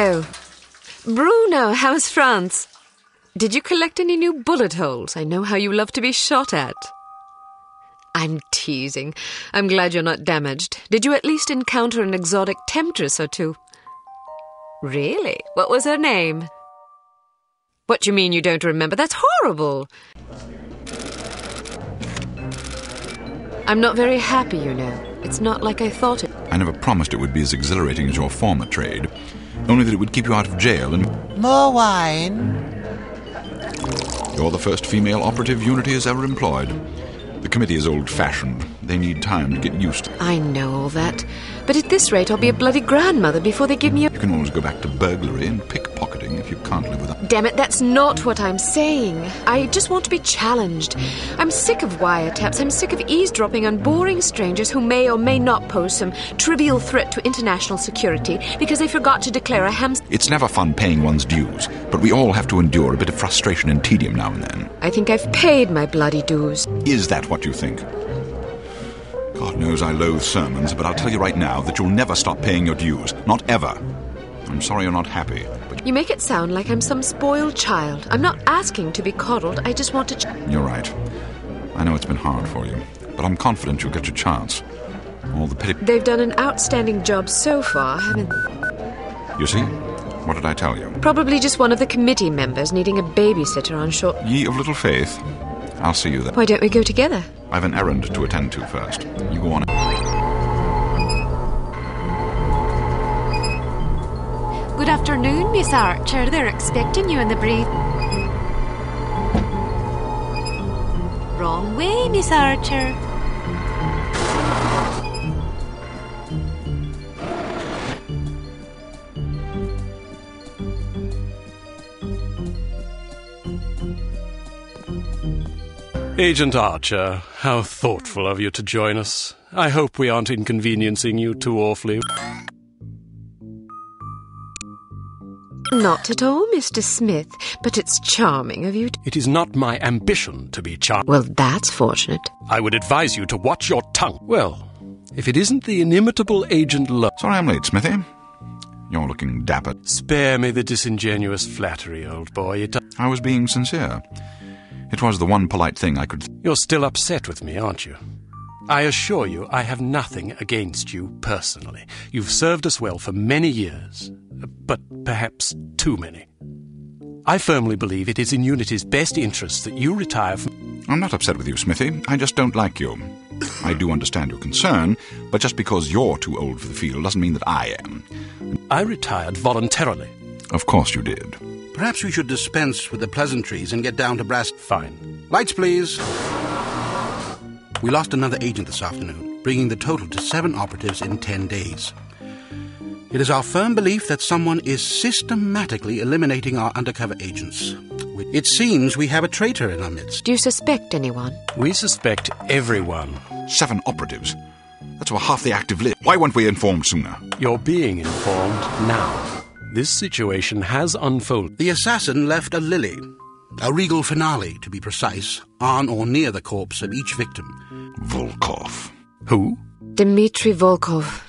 Hello. Bruno, how's France? Did you collect any new bullet holes? I know how you love to be shot at. I'm teasing. I'm glad you're not damaged. Did you at least encounter an exotic temptress or two? Really? What was her name? What do you mean you don't remember? That's horrible. I'm not very happy, you know. It's not like I thought it. I never promised it would be as exhilarating as your former trade, only that it would keep you out of jail, and More wine? you're the first female operative Unity has ever employed. The committee is old fashioned. They need time to get used to I know all that. But at this rate, I'll be a bloody grandmother before they give me a. You can always go back to burglary and pickpocketing if you can't live without. Damn it, that's not what I'm saying. I just want to be challenged. I'm sick of wiretaps. I'm sick of eavesdropping on boring strangers who may or may not pose some trivial threat to international security because they forgot to declare a ham. It's never fun paying one's dues, but we all have to endure a bit of frustration and tedium now and then. I think I've paid my bloody dues. Is that what you think? God knows I loathe sermons, but I'll tell you right now that you'll never stop paying your dues. Not ever. I'm sorry you're not happy, but You make it sound like I'm some spoiled child. I'm not asking to be coddled. I just want to. Ch- you're right. I know it's been hard for you, but I'm confident you'll get your chance. All the pity. They've done an outstanding job so far, haven't You see? What did I tell you? Probably just one of the committee members needing a babysitter on short. Ye of little faith. I'll see you then. Why don't we go together? I've an errand to attend to first. You go on. Good afternoon, Miss Archer. They're expecting you in the brief. Wrong way, Miss Archer. Agent Archer, how thoughtful of you to join us. I hope we aren't inconveniencing you too awfully. Not at all, Mr. Smith, but it's charming of you to. It is not my ambition to be charming. Well, that's fortunate. I would advise you to watch your tongue. Well, if it isn't the inimitable Agent Lo. Sorry I'm late, Smithy. You're looking dapper. Spare me the disingenuous flattery, old boy. It, I was being sincere. It was the one polite thing I could. Th- you're still upset with me, aren't you? I assure you, I have nothing against you personally. You've served us well for many years, but perhaps too many. I firmly believe it is in Unity's best interest that you retire from. I'm not upset with you, Smithy. I just don't like you. I do understand your concern, but just because you're too old for the field doesn't mean that I am. I retired voluntarily. Of course you did. Perhaps we should dispense with the pleasantries and get down to brass. Fine. Lights, please. We lost another agent this afternoon, bringing the total to seven operatives in ten days. It is our firm belief that someone is systematically eliminating our undercover agents. It seems we have a traitor in our midst. Do you suspect anyone? We suspect everyone. Seven operatives. That's over half the active list. Why weren't we informed sooner? You're being informed now. This situation has unfolded. The assassin left a lily, a regal finale to be precise, on or near the corpse of each victim. Volkov. Who? Dmitri Volkov.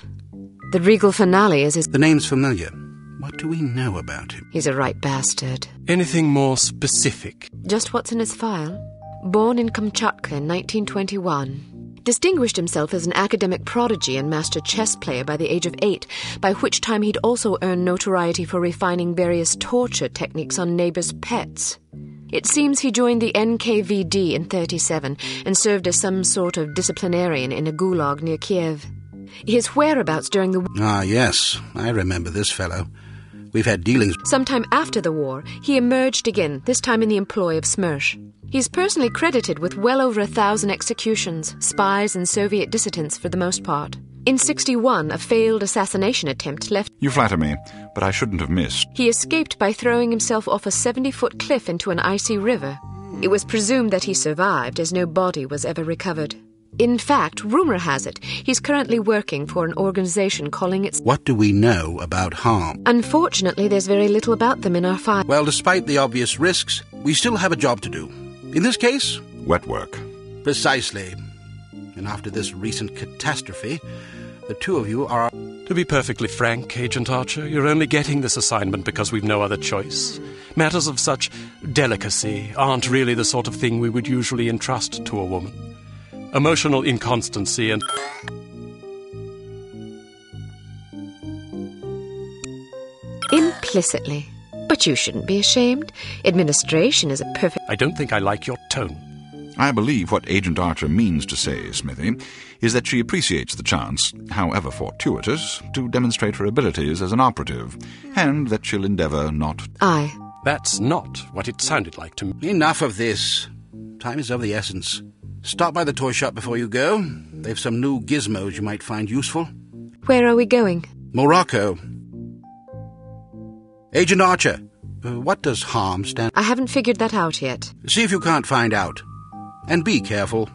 The regal finale is his. The name's familiar. What do we know about him? He's a right bastard. Anything more specific? Just what's in his file? Born in Kamchatka in 1921. Distinguished himself as an academic prodigy and master chess player by the age of eight, by which time he'd also earned notoriety for refining various torture techniques on neighbors' pets. It seems he joined the NKVD in 37 and served as some sort of disciplinarian in a gulag near Kiev. His whereabouts during the Ah, yes, I remember this fellow. We've had dealings. Sometime after the war, he emerged again, this time in the employ of Smersh. He's personally credited with well over a thousand executions, spies and Soviet dissidents for the most part. In 61, a failed assassination attempt left. You flatter me, but I shouldn't have missed. He escaped by throwing himself off a 70 foot cliff into an icy river. It was presumed that he survived, as no body was ever recovered. In fact, rumor has it he's currently working for an organization calling its. What do we know about harm? Unfortunately, there's very little about them in our file. Well, despite the obvious risks, we still have a job to do. In this case, Wet work. precisely. And after this recent catastrophe, the two of you are. To be perfectly frank, Agent Archer, you're only getting this assignment because we've no other choice. Matters of such delicacy aren't really the sort of thing we would usually entrust to a woman. Emotional inconstancy and. Implicitly. But you shouldn't be ashamed. Administration is a perfect. I don't think I like your tone. I believe what Agent Archer means to say, Smithy, is that she appreciates the chance, however fortuitous, to demonstrate her abilities as an operative, and that she'll endeavour not. Aye. That's not what it sounded like to me. Enough of this. Time is of the essence. Stop by the toy shop before you go. They've some new gizmos you might find useful. Where are we going? Morocco. Agent Archer, uh, what does harm stand? I haven't figured that out yet. See if you can't find out. And be careful.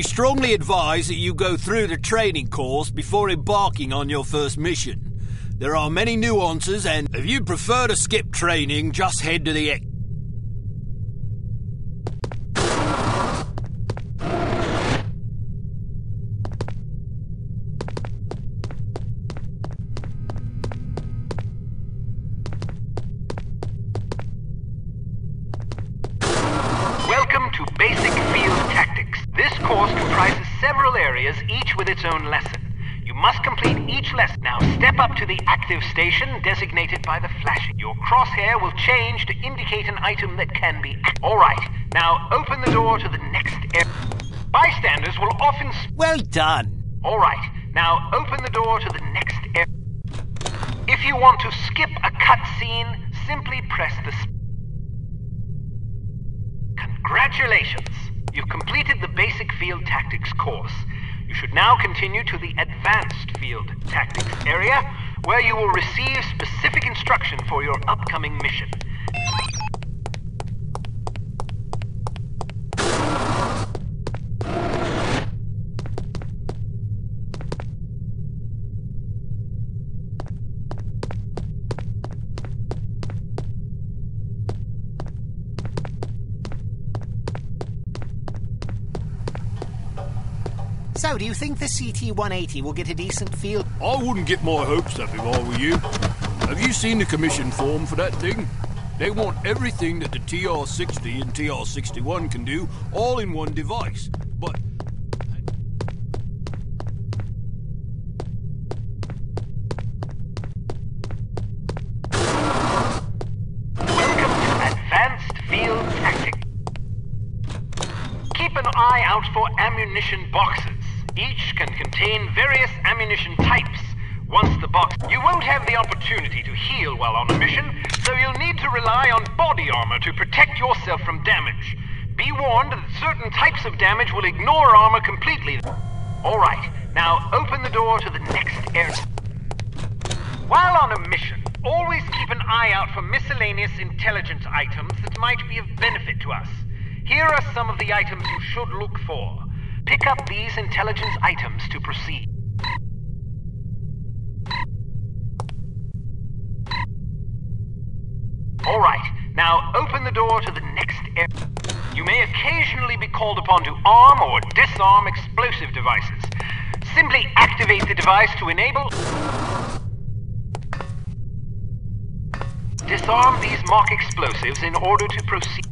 We strongly advise that you go through the training course before embarking on your first mission. There are many nuances, and if you'd prefer to skip training, just head to the. Designated by the flashing. Your crosshair will change to indicate an item that can be. All right. Now open the door to the next area. Bystanders will often. well done. All right. Now open the door to the next area. If you want to skip a cutscene, simply press the. Congratulations! You've completed the Basic Field Tactics course. You should now continue to the Advanced Field Tactics area, where you will receive specific instruction for your upcoming mission. So, do you think the CT-180 will get a decent field? I wouldn't get my hopes up if I were you. Have you seen the commission form for that thing? They want everything that the TR-60 and TR-61 can do, all in one device. But Welcome to Advanced Field Tactics. Keep an eye out for ammunition boxes. Can contain various ammunition types. Once the box, you won't have the opportunity to heal while on a mission, so you'll need to rely on body armor to protect yourself from damage. Be warned that certain types of damage will ignore armor completely. All right, now open the door to the next area. While on a mission, always keep an eye out for miscellaneous intelligence items that might be of benefit to us. Here are some of the items you should look for. Pick up these intelligence items to proceed. All right, now open the door to the next area. You may occasionally be called upon to arm or disarm explosive devices. Simply activate the device to enable. Disarm these mock explosives in order to proceed.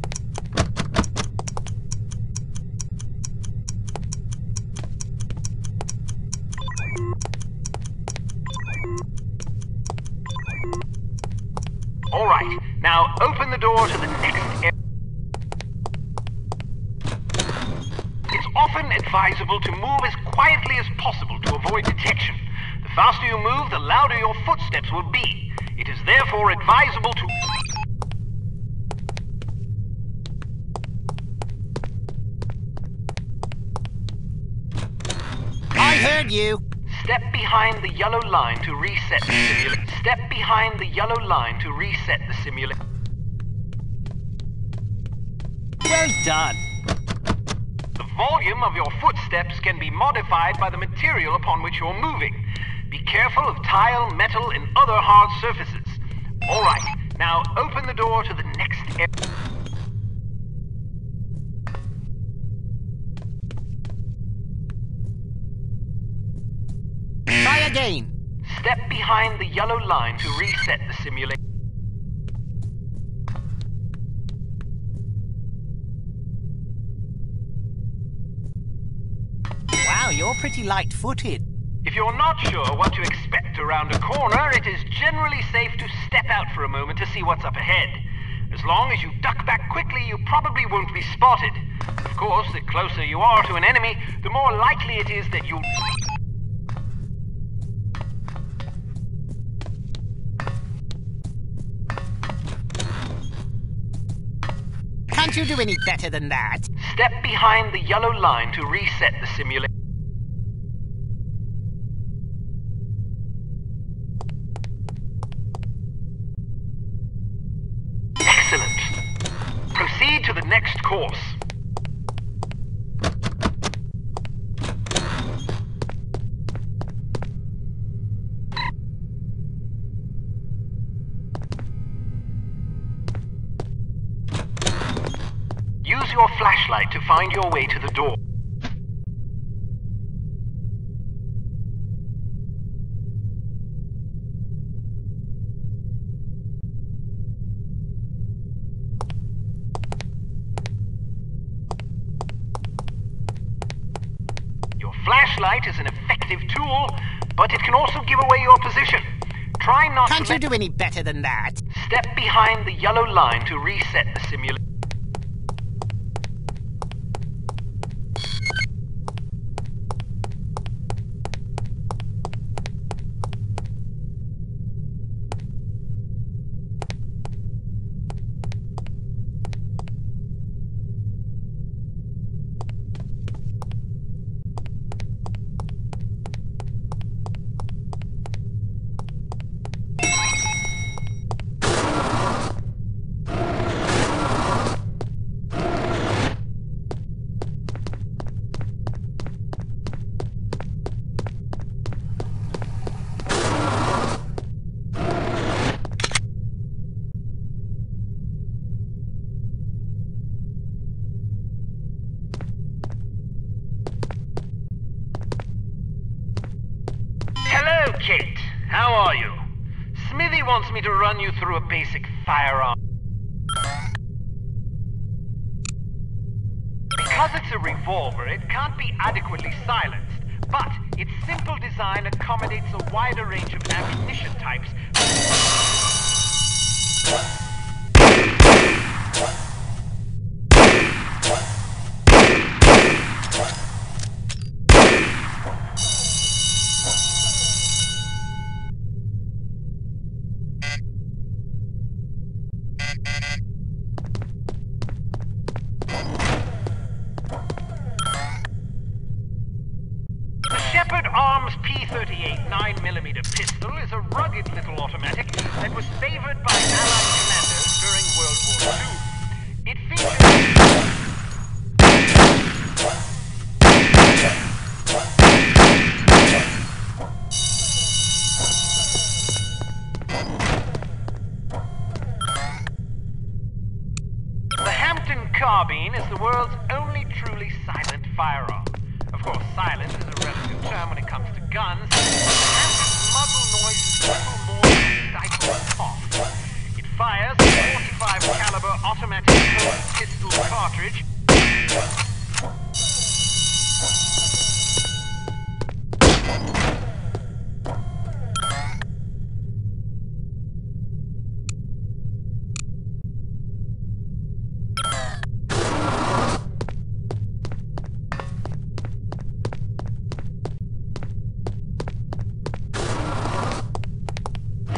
All right, now open the door to the next area. It's often advisable to move as quietly as possible to avoid detection. The faster you move, the louder your footsteps will be. It is therefore advisable to. I heard you. Step behind the yellow line to reset the simulator. Step behind the yellow line to reset the simulation. Well done. The volume of your footsteps can be modified by the material upon which you're moving. Be careful of tile, metal, and other hard surfaces. All right, now open the door to the next area. Try again. Step behind the yellow line to reset the simulation. Wow, you're pretty light-footed. If you're not sure what to expect around a corner, it is generally safe to step out for a moment to see what's up ahead. As long as you duck back quickly, you probably won't be spotted. Of course, the closer you are to an enemy, the more likely it is that you'll. Can't you do any better than that? Step behind the yellow line to reset the simulation. Excellent. Proceed to the next course. Use your flashlight to find your way to the door. Your flashlight is an effective tool, but it can also give away your position. Try not Can't to you do any better than that? Step behind the yellow line to reset the simulation. Hello, Cate. How are you? Smithy wants me to run you through a basic firearm. Because it's a revolver, it can't be adequately silenced. But its simple design accommodates a wider range of ammunition types. Carbine is the world's only truly silent firearm. Of course, silent is a relative term when it comes to guns. Muzzle noise is little more than a cough. It fires a 45 caliber automatic pistol cartridge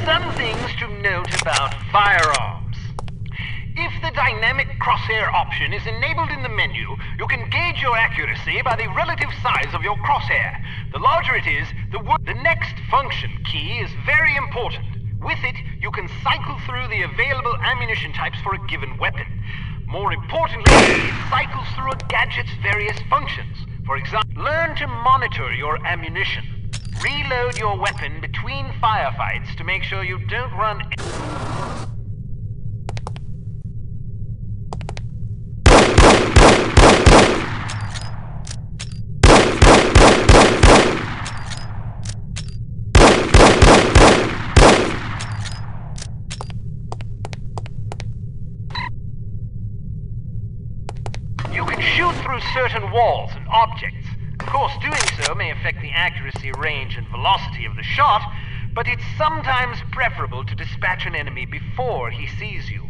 Some things to note about firearms. If the dynamic crosshair option is enabled in the menu, you can gauge your accuracy by the relative size of your crosshair. The larger it is, the wo- The next function key is very important. With it, you can cycle through the available ammunition types for a given weapon. More importantly, it cycles through a gadget's various functions. For example, learn to monitor your ammunition. Reload your weapon between firefights to make sure you don't run. You can shoot through certain walls and objects. Of course, doing so may affect the accuracy, range, and velocity of the shot, but it's sometimes preferable to dispatch an enemy before he sees you.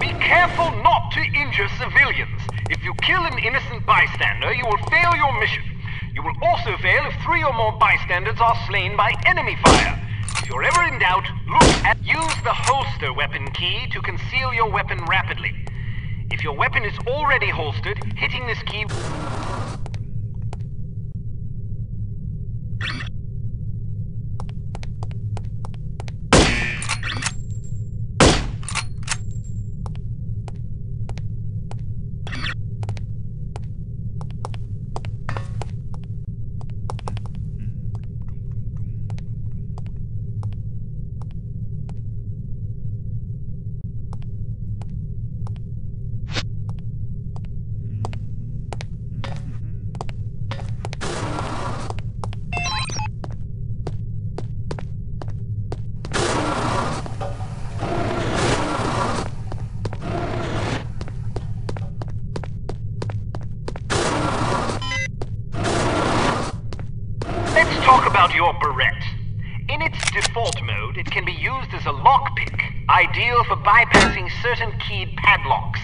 Be careful not to injure civilians. If you kill an innocent bystander, you will fail your mission. You will also fail if three or more bystanders are slain by enemy fire. If you're ever in doubt, look at use the holster weapon key to conceal your weapon rapidly. If your weapon is already holstered, hitting this key Let's talk about your barrette. In its default mode, it can be used as a lockpick, ideal for bypassing certain keyed padlocks.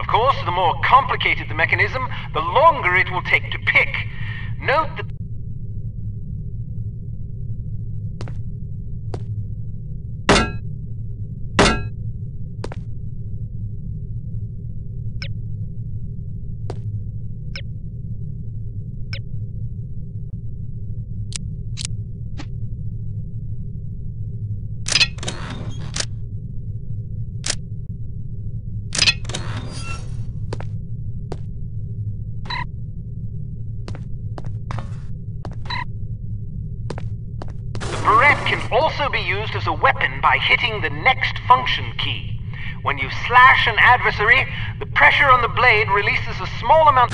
Of course, the more complicated the mechanism, the longer it will take to pick. Note that The barrette can also be used as a weapon by hitting the next function key. When you slash an adversary, the pressure on the blade releases a small amount.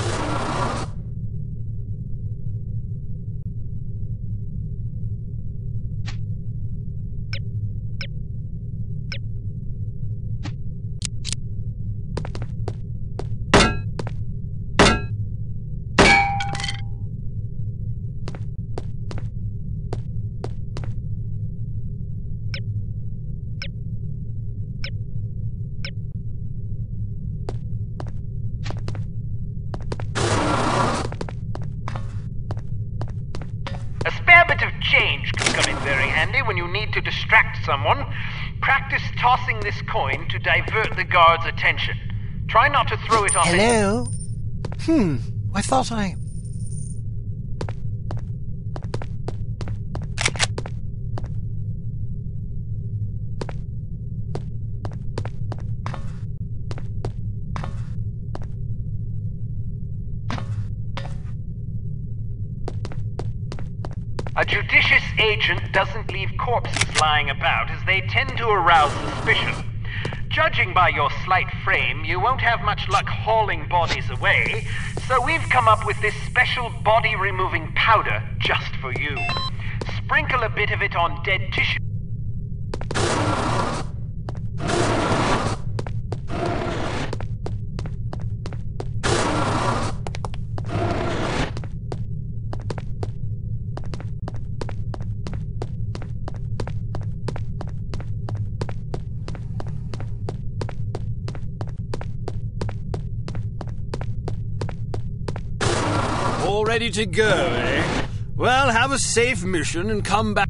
handy when you need to distract someone. Practice tossing this coin to divert the guard's attention. Try not to throw it on Hello? Hmm, I thought I. A judicious agent doesn't leave corpses lying about as they tend to arouse suspicion. Judging by your slight frame, you won't have much luck hauling bodies away, so we've come up with this special body removing powder just for you. Sprinkle a bit of it on dead tissue. All ready to go, eh? Well, have a safe mission and come back.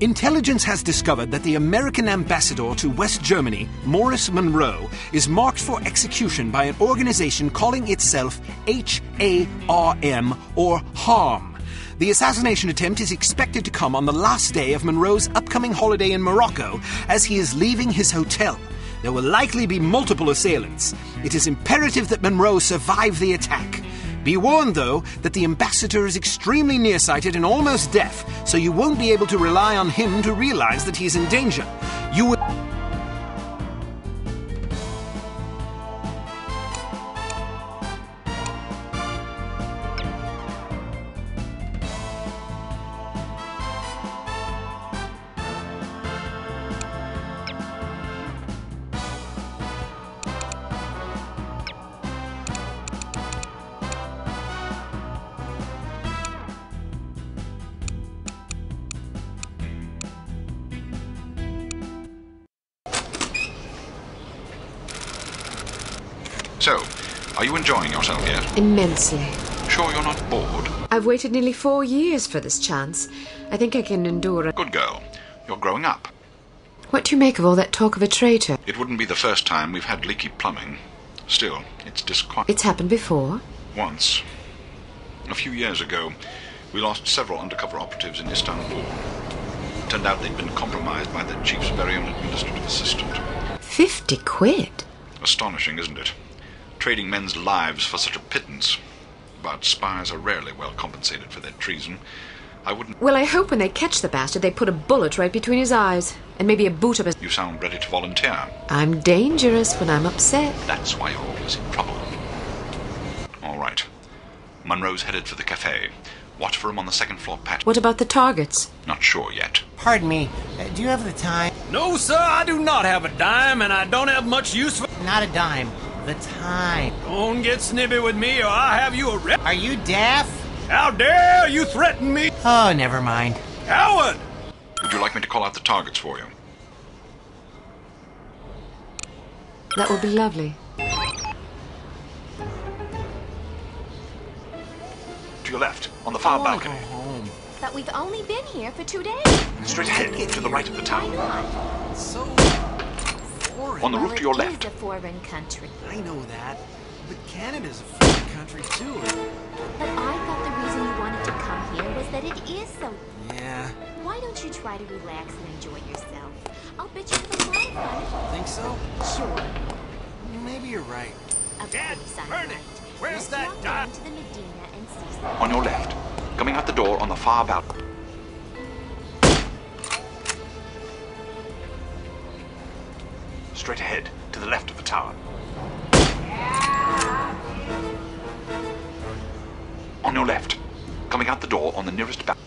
Intelligence has discovered that the American ambassador to West Germany, Morris Monroe, is marked for execution by an organization calling itself HARM or HARM. The assassination attempt is expected to come on the last day of Monroe's upcoming holiday in Morocco as he is leaving his hotel. There will likely be multiple assailants. It is imperative that Monroe survive the attack. Be warned, though, that the ambassador is extremely nearsighted and almost deaf, so you won't be able to rely on him to realize that he's in danger. You will. So, are you enjoying yourself yet? Immensely. Sure you're not bored? I've waited nearly four years for this chance. I think I can endure it. Good girl. You're growing up. What do you make of all that talk of a traitor? It wouldn't be the first time we've had leaky plumbing. Still, it's disquieting. It's happened before. Once, a few years ago, we lost several undercover operatives in Istanbul. It Turned out they'd been compromised by their chief's very own administrative assistant. Fifty quid? Astonishing, isn't it? Trading men's lives for such a pittance. But spies are rarely well compensated for their treason. I wouldn't. Well, I hope when they catch the bastard, they put a bullet right between his eyes. And maybe a boot up his. You sound ready to volunteer. I'm dangerous when I'm upset. That's why you're always in trouble. All right. Monroe's headed for the cafe. Watch for him on the second floor patio. What about the targets? Not sure yet. Pardon me, uh, do you have the time? No, sir, I do not have a dime, and I don't have much use for. Not a dime. The time. Don't get snippy with me, or I'll have you arrested. Are you deaf? How dare you threaten me? Oh, never mind. Coward! Would you like me to call out the targets for you? That would be lovely. To your left, on the far I wanna balcony. home. But we've only been here for two days. Straight ahead, to the right of the Why town. not? So foreign. On the Well, roof to your left. is a foreign country. I know that. But Canada's a foreign country too. But I thought the reason you wanted to come here was that it is so. Yeah, Why don't you try to relax and enjoy yourself? I'll bet you have a lot of fun. think so? Sure. Maybe you're right. Of Dad, course I'm Bernie, right. where's Let's that walk dot? down to the Medina and see some. On your left, coming out the door on the far balcony. Straight ahead, to the left of the tower. On your left, coming out the door on the nearest balcony.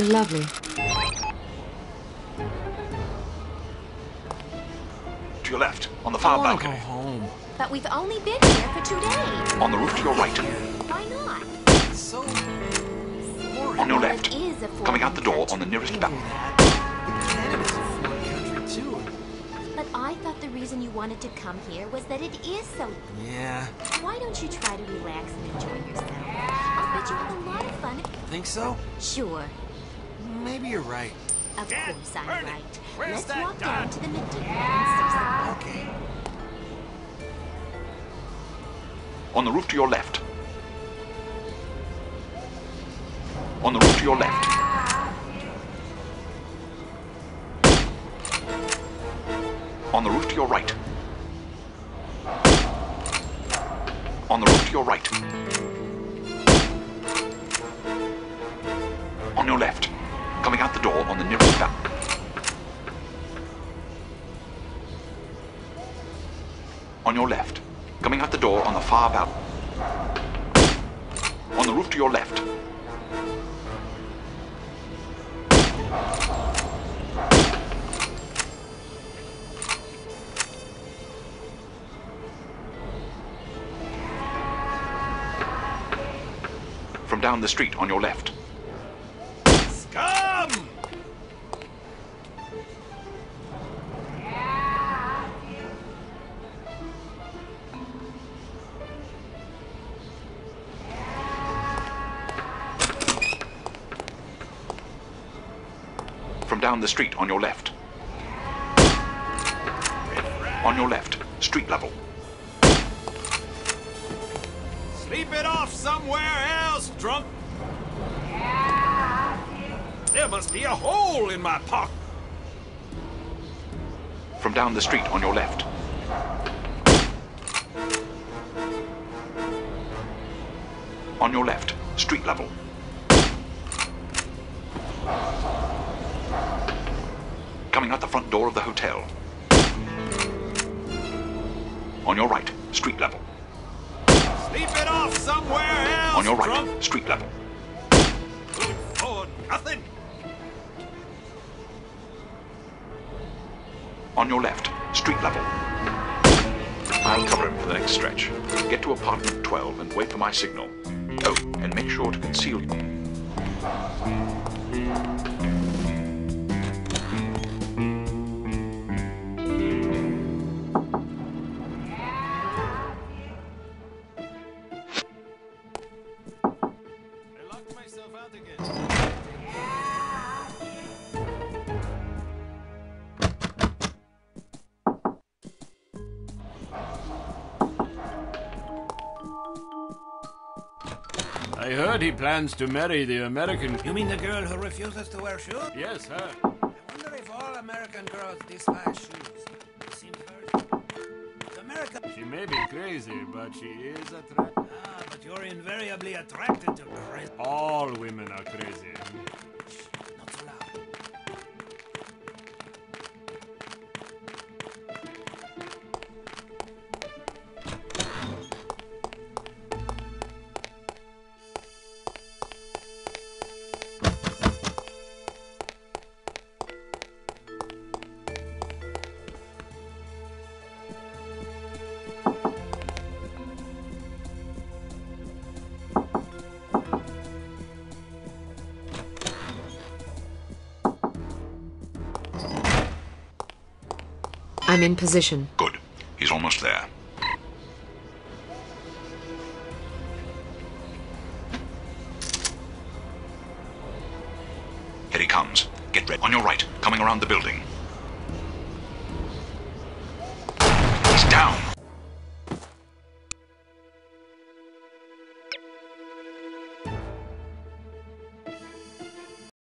Be lovely. To your left, on the far I want go balcony. home. But we've only been here for two days. On the roof to your right. Why not? It's so boring. On your left. it is a Coming out the door on the nearest I balcony. that. But Canada's a foreign country too. But I thought the reason you wanted to come here was that it is so. Yeah, Why don't you try to relax and enjoy yourself? I'll bet you have a lot of fun. think so? Sure, Maybe you're right. of Dad, course I'm Ernie, right. where's Let's that walk down to the Medina and see some. Okay. On the roof to your left. On the roof to your left. On the roof to your right. On the roof to your right. The door on the nearest balcony. On your left. Coming out the door on the far balcony. On the roof to your left. From down the street on your left. Down the street on your left. On your left. Street level. Sleep it off somewhere else, drunk. There must be a hole in my pocket. From down the street on your left. On your left. Street level. Coming out the front door of the hotel. On your right. Street level. Sleep it off somewhere else, On your right. drunk. Street level. Good for nothing. On your left. Street level. I'll cover him for the next stretch. Get to apartment 12 and wait for my signal. Oh, and make sure to conceal. I Heard he plans to marry the American. You mean the girl who refuses to wear shoes? Yes, her. I wonder if all American girls despise shoes. They seem very... American... She may be crazy, but she is attractive. Ah, but you're invariably attracted to crazy... All women are crazy. I'm in position. Good. He's almost there. Here he comes. Get ready. On your right, coming around the building.